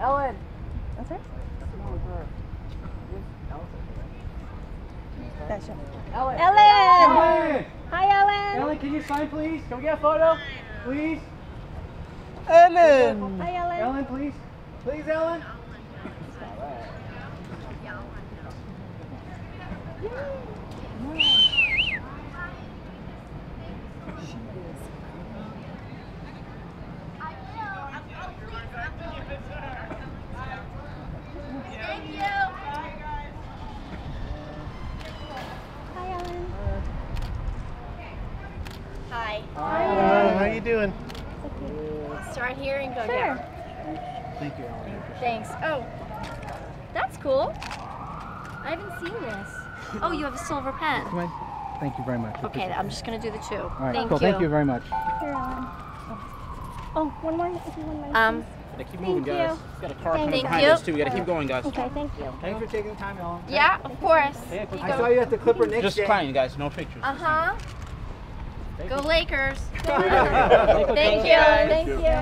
Sorry? Gotcha. Ellen. Ellen! Ellen! Hi, Ellen! Ellen, can you sign, please? Can we get a photo? Please? Ellen! Hi, Ellen! Ellen, please? Please, Ellen? Hi, Hi. Uh, how you doing? Start here and go Sure. down. Thank you, Ellen. Thanks. Oh, that's cool. I haven't seen this. Oh, you have a silver pen. Come on. Thank you very much. I Okay, I'm just gonna do the two. All right, Thank cool. you. Thank you very much. Here, Ellen. Oh, one more if you wouldn't mind. Um, Gotta keep Thank moving, guys. you. Got a car Thank coming you. behind us too. We gotta keep going, guys. Okay, thank you. Thanks for taking the time, Ellen. yeah, of course. Yeah, I saw you at the Clipper Knicks Just game. climbing, guys. No pictures. Uh huh. Go Lakers. Thank you. Thank you. Thank you.